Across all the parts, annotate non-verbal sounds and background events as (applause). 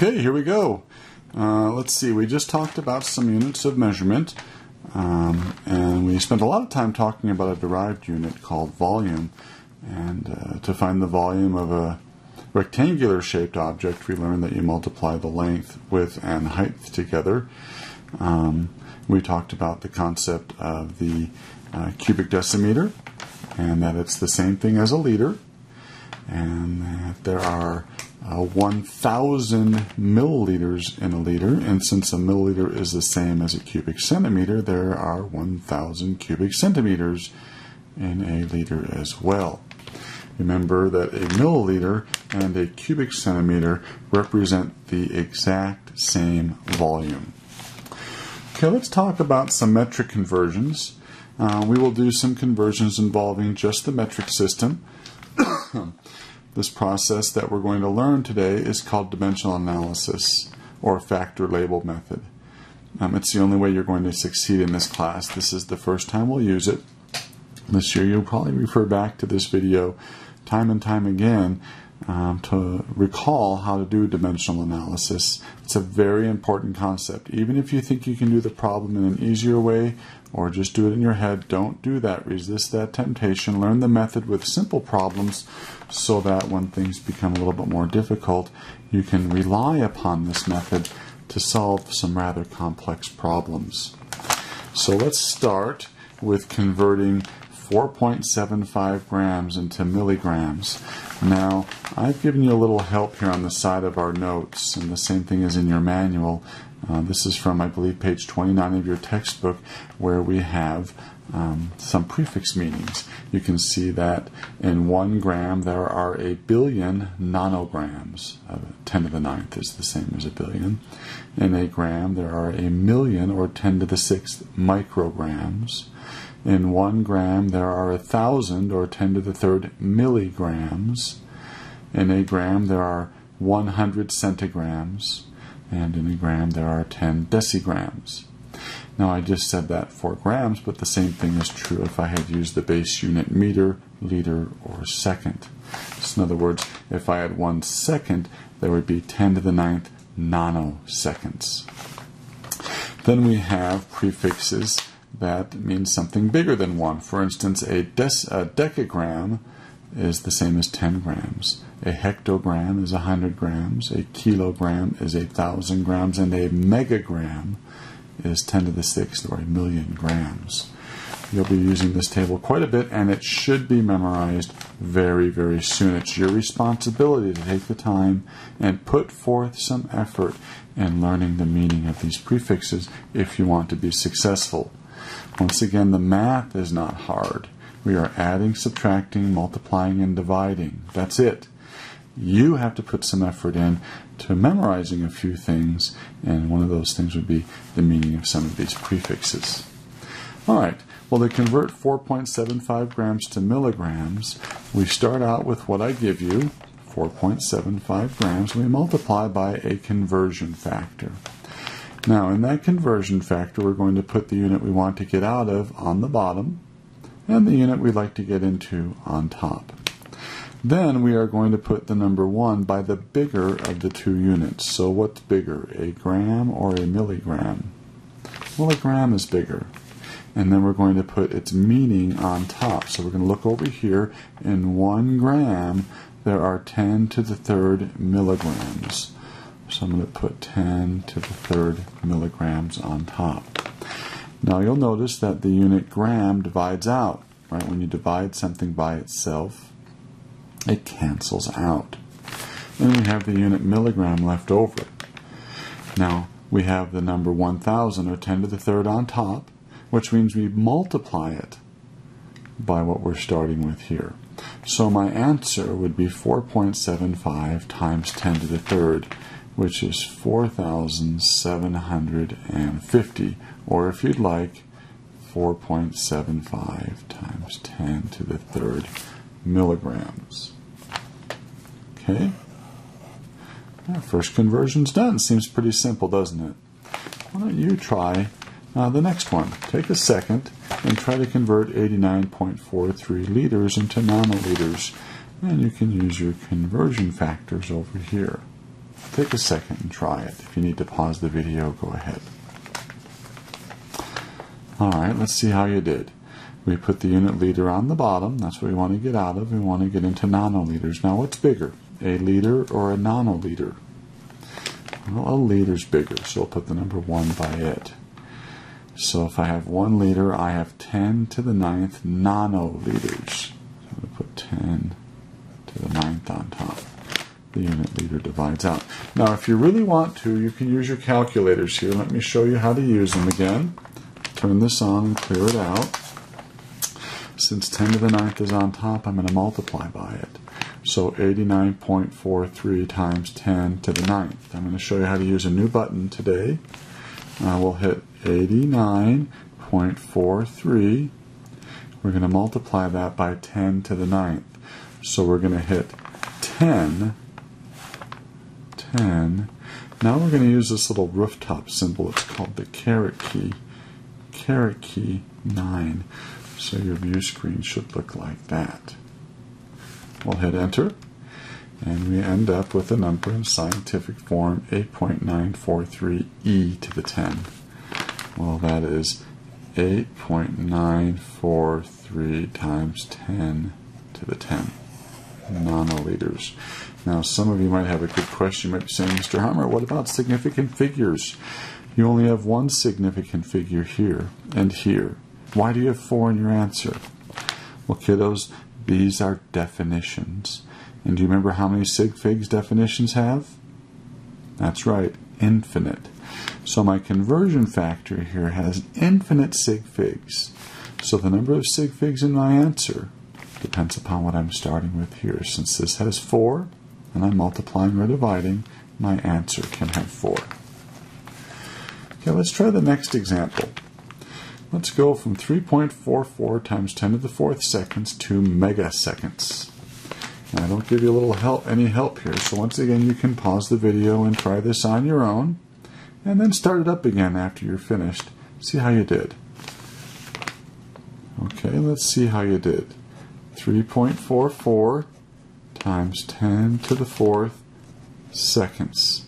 Okay, here we go. Uh, let's see, we just talked about some units of measurement, um, and we spent a lot of time talking about a derived unit called volume. And uh, to find the volume of a rectangular shaped object, we learned that you multiply the length, width, and height together. Um, we talked about the concept of the uh, cubic decimeter, and that it's the same thing as a liter, and that there are uh, 1,000 milliliters in a liter, and since a milliliter is the same as a cubic centimeter, there are 1,000 cubic centimeters in a liter as well. Remember that a milliliter and a cubic centimeter represent the exact same volume. Okay, let's talk about some metric conversions. Uh, we will do some conversions involving just the metric system. (coughs) this process that we're going to learn today is called dimensional analysis or factor label method. Um, it's the only way you're going to succeed in this class. This is the first time we'll use it. This year you'll probably refer back to this video time and time again um, to recall how to do dimensional analysis. It's a very important concept. Even if you think you can do the problem in an easier way or just do it in your head, don't do that. Resist that temptation. Learn the method with simple problems so that when things become a little bit more difficult, you can rely upon this method to solve some rather complex problems. So let's start with converting 4.75 grams into milligrams. Now, I've given you a little help here on the side of our notes, and the same thing is in your manual. Uh, this is from, I believe, page 29 of your textbook, where we have um, some prefix meanings. You can see that in one gram there are a billion nanograms. Uh, 10 to the ninth is the same as a billion. In a gram there are a million, or 10 to the sixth, micrograms. In one gram, there are a thousand, or 10 to the third, milligrams. In a gram, there are 100 centigrams. And in a gram, there are 10 decigrams. Now, I just said that for grams, but the same thing is true if I had used the base unit meter, liter, or second. So in other words, if I had one second, there would be 10 to the ninth nanoseconds. Then we have prefixes that means something bigger than 1. For instance, a, a decagram is the same as 10 grams. A hectogram is 100 grams. A kilogram is a 1,000 grams. And a megagram is 10 to the sixth, or a million grams. You'll be using this table quite a bit, and it should be memorized very, very soon. It's your responsibility to take the time and put forth some effort in learning the meaning of these prefixes if you want to be successful. Once again, the math is not hard. We are adding, subtracting, multiplying, and dividing. That's it. You have to put some effort in to memorizing a few things, and one of those things would be the meaning of some of these prefixes. All right, well, to convert 4.75 grams to milligrams, we start out with what I give you 4.75 grams, we multiply by a conversion factor. Now, in that conversion factor, we're going to put the unit we want to get out of on the bottom and the unit we'd like to get into on top. Then we are going to put the number 1 by the bigger of the two units. So what's bigger, a gram or a milligram? Well, a gram is bigger. And then we're going to put its meaning on top. So we're going to look over here. In 1 gram, there are 10 to the third milligrams. So I'm going to put 10 to the third milligrams on top. Now you'll notice that the unit gram divides out. Right? When you divide something by itself, it cancels out. Then we have the unit milligram left over. Now we have the number 1000 or 10 to the third on top, which means we multiply it by what we're starting with here. So my answer would be 4.75 times 10 to the third which is 4,750, or if you'd like, 4.75 times 10 to the third milligrams. Okay? Our first conversion's done. Seems pretty simple, doesn't it? Why don't you try uh, the next one? Take a second and try to convert 89.43 liters into nanoliters. And you can use your conversion factors over here. Take a second and try it. If you need to pause the video, go ahead. All right, let's see how you did. We put the unit liter on the bottom. That's what we want to get out of. We want to get into nanoliters. Now, what's bigger, a liter or a nanoliter? Well, a liter's bigger, so we'll put the number 1 by it. So if I have 1 liter, I have 10 to the ninth nanoliters. So we put 10 to the ninth on top. The unit liter divides out. Now, if you really want to, you can use your calculators here. Let me show you how to use them again. Turn this on and clear it out. Since 10 to the ninth is on top, I'm going to multiply by it. So 89.43 times 10 to the ninth. I'm going to show you how to use a new button today. Uh, we'll hit 89.43. We're going to multiply that by 10 to the ninth. So we're going to hit 10, 10. Now we're going to use this little rooftop symbol. It's called the caret key. Caret key 9. So your view screen should look like that. We'll hit enter and we end up with a number in scientific form 8.943 e to the 10. Well, that is 8.943 times 10 to the 10 nanoliters. Now, some of you might have a good question. You might be saying, Mr. Hummer, what about significant figures? You only have one significant figure here and here. Why do you have four in your answer? Well, kiddos, these are definitions. And do you remember how many sig figs definitions have? That's right, infinite. So my conversion factor here has infinite sig figs. So the number of sig figs in my answer depends upon what I'm starting with here. Since this has 4, and I'm multiplying or dividing, my answer can have 4. Okay, let's try the next example. Let's go from 3.44 times 10 to the fourth seconds to megaseconds. Now, I don't give you a little help, any help here, so once again you can pause the video and try this on your own, and then start it up again after you're finished. See how you did. Okay, let's see how you did. 3.44 times 10 to the fourth seconds.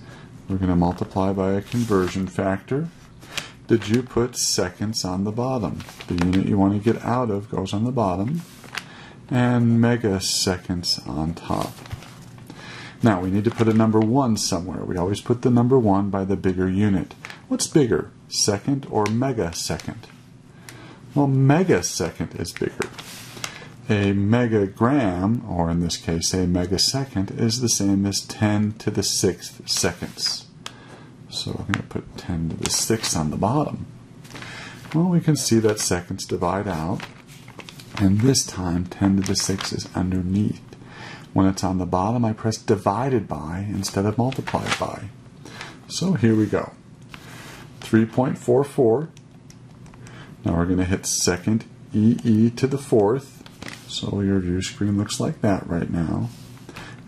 We're going to multiply by a conversion factor did you put seconds on the bottom? The unit you want to get out of goes on the bottom, and megaseconds on top. Now we need to put a number one somewhere. We always put the number one by the bigger unit. What's bigger, second or megasecond? Well, megasecond is bigger. A megagram, or in this case a megasecond, is the same as 10 to the sixth seconds. So I'm going to put 10 to the 6th on the bottom. Well, we can see that seconds divide out, and this time 10 to the sixth is underneath. When it's on the bottom, I press divided by instead of multiplied by. So here we go. 3.44. Now we're going to hit second EE to the fourth. So your view screen looks like that right now.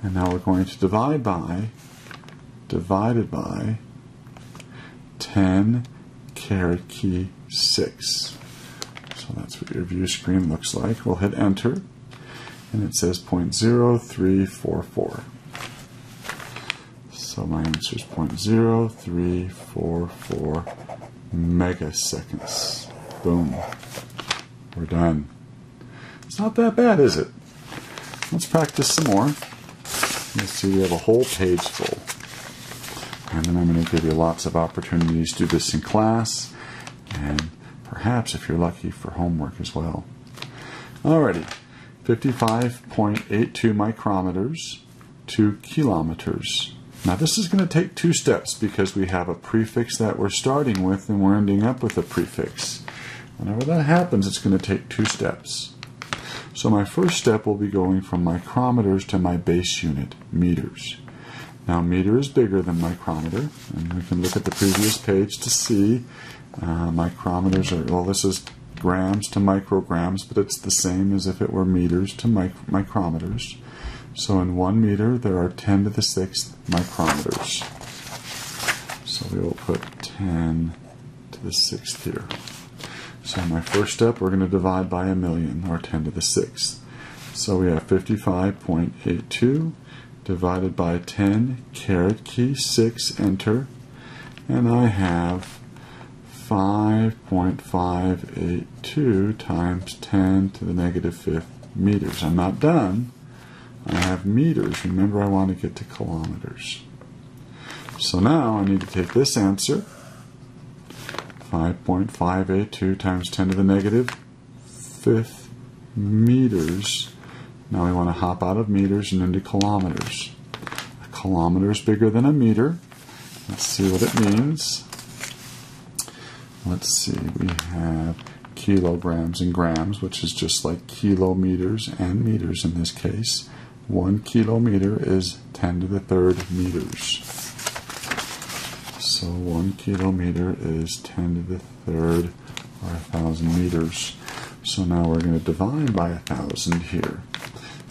And now we're going to divide by, divided by 10 caret key 6. So that's what your view screen looks like. We'll hit enter and it says 0.0344. So my answer is 0.0344 megaseconds. Boom. We're done. It's not that bad, is it? Let's practice some more. Let's see, we have a whole page full. And then I'm going to give you lots of opportunities to do this in class, and perhaps, if you're lucky, for homework as well. Alrighty, 55.82 micrometers to kilometers. Now this is going to take two steps because we have a prefix that we're starting with and we're ending up with a prefix. Whenever that happens, it's going to take two steps. So my first step will be going from micrometers to my base unit, meters. Now meter is bigger than micrometer, and we can look at the previous page to see uh, micrometers are, well this is grams to micrograms, but it's the same as if it were meters to mic micrometers. So in one meter there are 10 to the sixth micrometers. So we will put 10 to the sixth here. So my first step we're going to divide by a million, or 10 to the sixth. So we have 55.82 divided by 10, caret key 6, enter, and I have 5.582 times 10 to the negative fifth meters. I'm not done. I have meters. Remember, I want to get to kilometers. So now I need to take this answer 5.582 times 10 to the negative fifth meters. Now we want to hop out of meters and into kilometers. A kilometer is bigger than a meter. Let's see what it means. Let's see, we have kilograms and grams, which is just like kilometers and meters in this case. One kilometer is 10 to the third meters. So one kilometer is 10 to the third or a thousand meters. So now we're going to divide by a thousand here.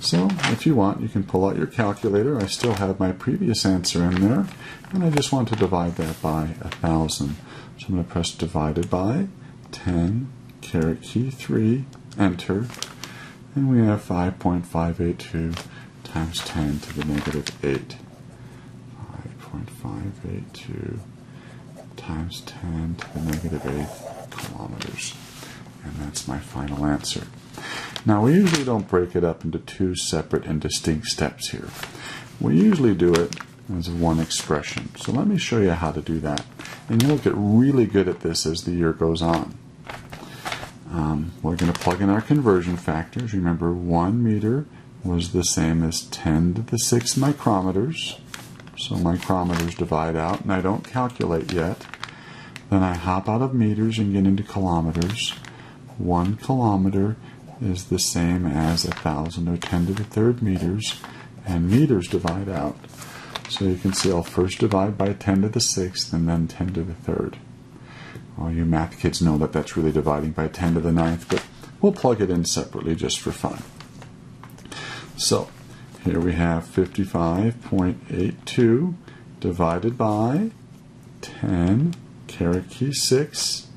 So if you want, you can pull out your calculator. I still have my previous answer in there, and I just want to divide that by a thousand. So I'm going to press divided by 10, caret key 3, enter, and we have 5.582 times 10 to the negative 8. 5.582 times 10 to the negative 8 kilometers. And that's my final answer. Now, we usually don't break it up into two separate and distinct steps here. We usually do it as one expression. So let me show you how to do that. And you'll get really good at this as the year goes on. Um, we're going to plug in our conversion factors. Remember, 1 meter was the same as 10 to the 6 micrometers. So micrometers divide out, and I don't calculate yet. Then I hop out of meters and get into kilometers. One kilometer is the same as a thousand or 10 to the third meters, and meters divide out. So you can see I'll first divide by 10 to the sixth and then 10 to the third. All you math kids know that that's really dividing by 10 to the ninth, but we'll plug it in separately just for fun. So here we have 55.82 divided by 10, caret key 6.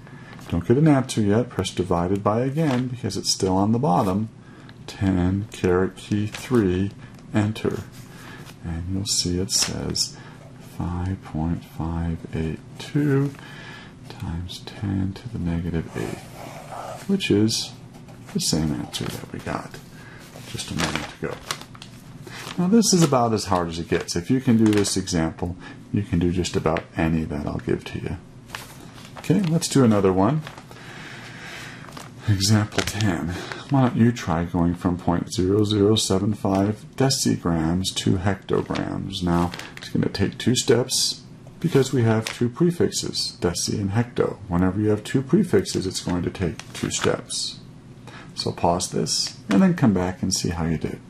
Don't get an answer yet. Press divided by again because it's still on the bottom. 10, caret key 3, enter. And you'll see it says 5.582 times 10 to the negative 8, which is the same answer that we got just a moment ago. Now this is about as hard as it gets. If you can do this example, you can do just about any that I'll give to you. Okay, let's do another one. Example 10. Why don't you try going from 0.0075 decigrams to hectograms? Now, it's going to take two steps because we have two prefixes, deci and hecto. Whenever you have two prefixes, it's going to take two steps. So pause this and then come back and see how you did.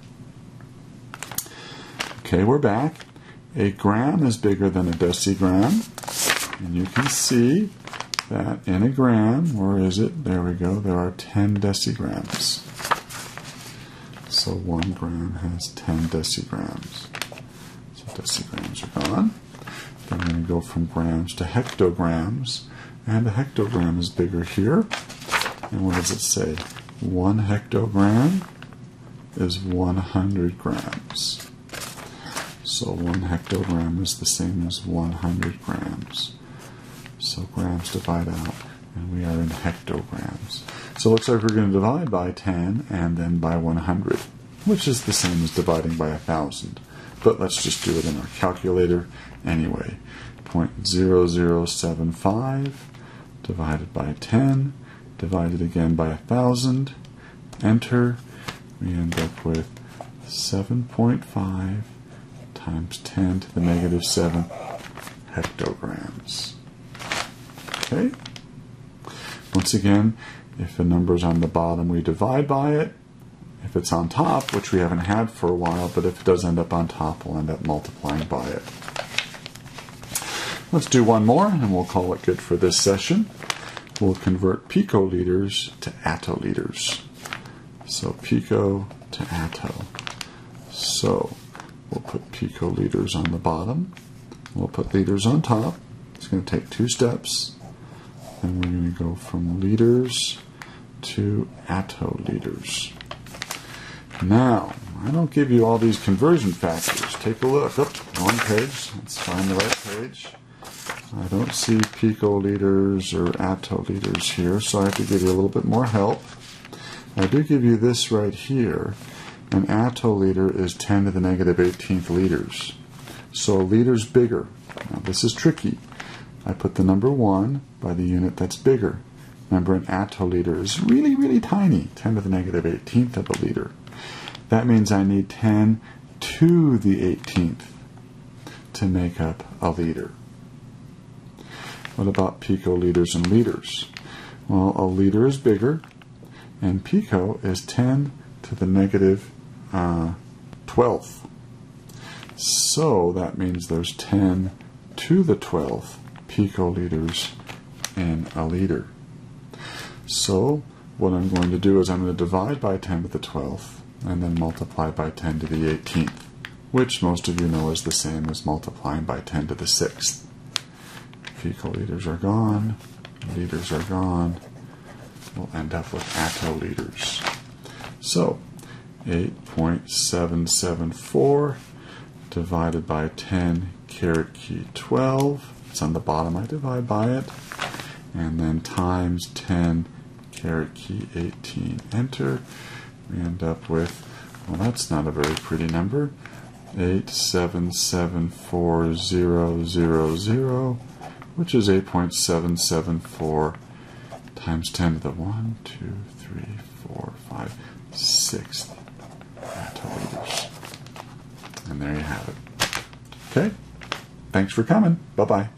Okay, we're back. A gram is bigger than a decigram. And you can see that in a gram, where is it? There we go. There are 10 decigrams. So one gram has 10 decigrams. So decigrams are gone. We're going to go from grams to hectograms. And a hectogram is bigger here. And what does it say? One hectogram is 100 grams. So one hectogram is the same as 100 grams. So grams divide out, and we are in hectograms. So it looks like we're going to divide by 10 and then by 100, which is the same as dividing by 1,000. But let's just do it in our calculator anyway. 0.0075 divided by 10, divided again by 1,000, enter, we end up with 7.5 times 10 to the negative 7 hectograms. Okay? Once again, if the number's on the bottom, we divide by it. If it's on top, which we haven't had for a while, but if it does end up on top, we'll end up multiplying by it. Let's do one more, and we'll call it good for this session. We'll convert picoliters to attoliters. So pico to atto. So We'll put picoliters on the bottom. We'll put liters on top. It's going to take two steps. And we're going to go from liters to attoliters. Now, I don't give you all these conversion factors. Take a look. Up, one page. Let's find the right page. I don't see picoliters or attoliters here, so I have to give you a little bit more help. I do give you this right here. An attoliter is 10 to the negative 18th liters. So a liter's bigger. Now this is tricky. I put the number 1 by the unit that's bigger. Remember, an attoliter is really, really tiny, 10 to the negative 18th of a liter. That means I need 10 to the 18th to make up a liter. What about picoliters and liters? Well, a liter is bigger, and pico is 10 to the negative, uh, 12th. So that means there's 10 to the 12th picoliters in a liter. So what I'm going to do is I'm going to divide by 10 to the 12th and then multiply by 10 to the 18th, which most of you know is the same as multiplying by 10 to the 6th. Picoliters are gone, liters are gone, we'll end up with attoliters. So 8.774 divided by 10 caret key 12. It's on the bottom, I divide by it. And then times 10 caret key 18, enter. We end up with, well, that's not a very pretty number. 8774000, which is 8.774 times 10 to the 1, 2, 3, 4, 5, 6 attoliters. And there you have it. Okay? Thanks for coming. Bye bye.